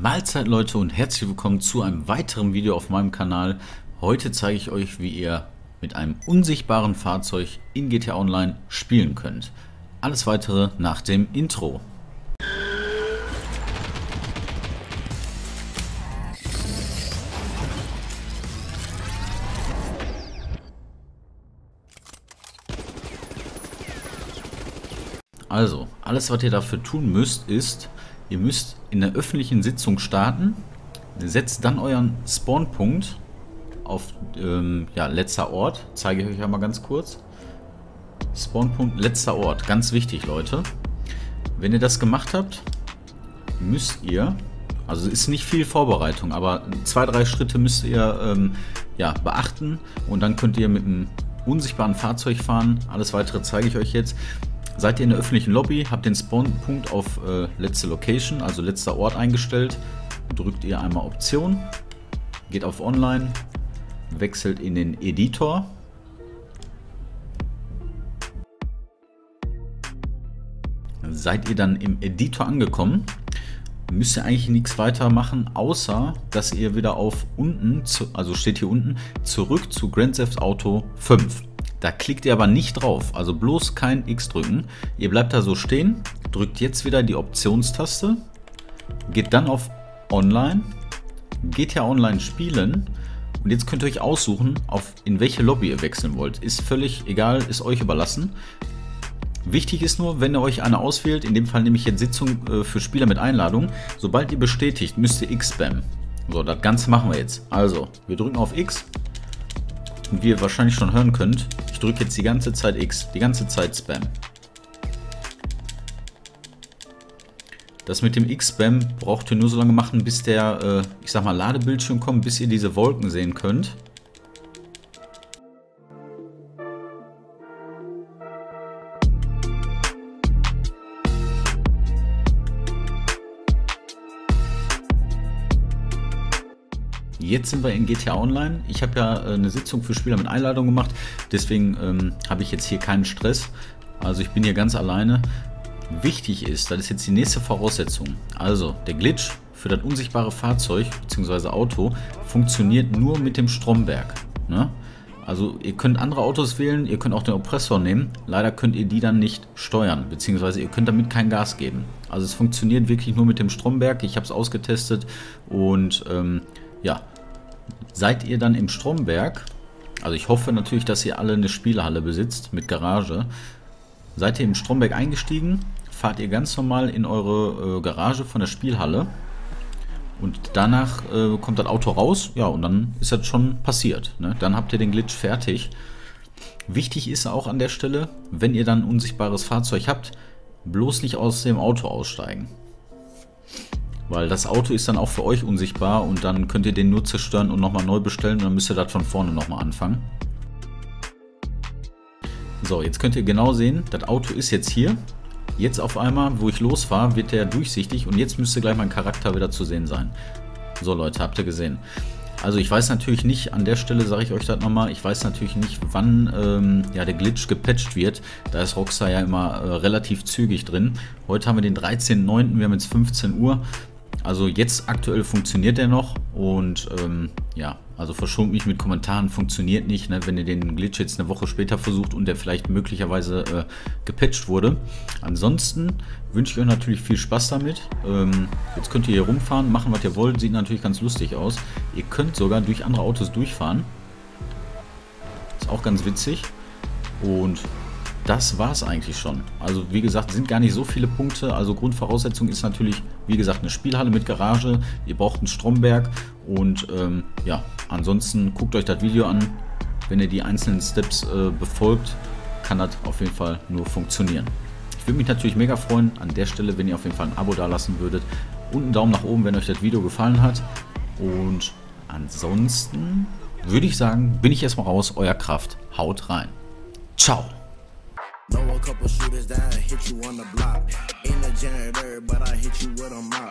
Mahlzeit Leute und herzlich willkommen zu einem weiteren Video auf meinem Kanal. Heute zeige ich euch, wie ihr mit einem unsichtbaren Fahrzeug in GTA Online spielen könnt. Alles weitere nach dem Intro. Also, alles was ihr dafür tun müsst, ist, ihr müsst in der öffentlichen Sitzung starten, setzt dann euren Spawnpunkt auf ähm, ja, letzter Ort, zeige ich euch einmal ganz kurz. Spawnpunkt letzter Ort, ganz wichtig Leute. Wenn ihr das gemacht habt, müsst ihr, also ist nicht viel Vorbereitung, aber zwei, drei Schritte müsst ihr ähm, ja, beachten und dann könnt ihr mit einem unsichtbaren Fahrzeug fahren. Alles weitere zeige ich euch jetzt. Seid ihr in der öffentlichen Lobby, habt den Spawnpunkt auf äh, letzte Location, also letzter Ort eingestellt, drückt ihr einmal Option, geht auf Online, wechselt in den Editor. Seid ihr dann im Editor angekommen, müsst ihr eigentlich nichts weiter machen, außer dass ihr wieder auf unten, also steht hier unten, zurück zu Grand Theft Auto 5. Da klickt ihr aber nicht drauf, also bloß kein X drücken. Ihr bleibt da so stehen, drückt jetzt wieder die Optionstaste, geht dann auf Online, geht ja Online spielen und jetzt könnt ihr euch aussuchen, auf in welche Lobby ihr wechseln wollt. Ist völlig egal, ist euch überlassen. Wichtig ist nur, wenn ihr euch eine auswählt, in dem Fall nehme ich jetzt Sitzung äh, für Spieler mit Einladung, sobald ihr bestätigt, müsst ihr X spammen. So, das Ganze machen wir jetzt. Also, wir drücken auf X und wie ihr wahrscheinlich schon hören könnt, drücke jetzt die ganze Zeit X, die ganze Zeit Spam. Das mit dem X-Spam braucht ihr nur so lange machen, bis der, äh, ich sag mal, Ladebildschirm kommt, bis ihr diese Wolken sehen könnt. Jetzt sind wir in GTA Online. Ich habe ja äh, eine Sitzung für Spieler mit Einladung gemacht, deswegen ähm, habe ich jetzt hier keinen Stress. Also ich bin hier ganz alleine. Wichtig ist, das ist jetzt die nächste Voraussetzung. Also der Glitch für das unsichtbare Fahrzeug bzw. Auto funktioniert nur mit dem Stromberg. Ne? Also ihr könnt andere Autos wählen, ihr könnt auch den Oppressor nehmen. Leider könnt ihr die dann nicht steuern, beziehungsweise ihr könnt damit kein Gas geben. Also es funktioniert wirklich nur mit dem Stromberg. Ich habe es ausgetestet und ähm, ja, seid ihr dann im Stromberg, also ich hoffe natürlich, dass ihr alle eine Spielhalle besitzt mit Garage, seid ihr im Stromberg eingestiegen, fahrt ihr ganz normal in eure äh, Garage von der Spielhalle und danach äh, kommt das Auto raus, ja und dann ist das schon passiert. Ne? Dann habt ihr den Glitch fertig. Wichtig ist auch an der Stelle, wenn ihr dann ein unsichtbares Fahrzeug habt, bloß nicht aus dem Auto aussteigen. Weil das Auto ist dann auch für euch unsichtbar und dann könnt ihr den nur zerstören und nochmal neu bestellen und dann müsst ihr das von vorne nochmal anfangen. So, jetzt könnt ihr genau sehen, das Auto ist jetzt hier. Jetzt auf einmal, wo ich losfahre, wird der durchsichtig und jetzt müsste gleich mein Charakter wieder zu sehen sein. So Leute, habt ihr gesehen. Also ich weiß natürlich nicht, an der Stelle sage ich euch das nochmal, ich weiß natürlich nicht, wann ähm, ja, der Glitch gepatcht wird. Da ist Rockstar ja immer äh, relativ zügig drin. Heute haben wir den 13.09., wir haben jetzt 15 Uhr. Also jetzt aktuell funktioniert der noch und ähm, ja, also verschont mich mit Kommentaren, funktioniert nicht, ne, wenn ihr den Glitch jetzt eine Woche später versucht und der vielleicht möglicherweise äh, gepatcht wurde. Ansonsten wünsche ich euch natürlich viel Spaß damit. Ähm, jetzt könnt ihr hier rumfahren, machen was ihr wollt, sieht natürlich ganz lustig aus. Ihr könnt sogar durch andere Autos durchfahren. Ist auch ganz witzig. Und das war es eigentlich schon. Also wie gesagt, sind gar nicht so viele Punkte. Also Grundvoraussetzung ist natürlich, wie gesagt, eine Spielhalle mit Garage. Ihr braucht einen Stromberg und ähm, ja, ansonsten guckt euch das Video an. Wenn ihr die einzelnen Steps äh, befolgt, kann das auf jeden Fall nur funktionieren. Ich würde mich natürlich mega freuen an der Stelle, wenn ihr auf jeden Fall ein Abo da lassen würdet und einen Daumen nach oben, wenn euch das Video gefallen hat. Und ansonsten würde ich sagen, bin ich erstmal raus. Euer Kraft. Haut rein. Ciao. Know a couple shooters that hit you on the block. Ain't a janitor, but I hit you with a mop.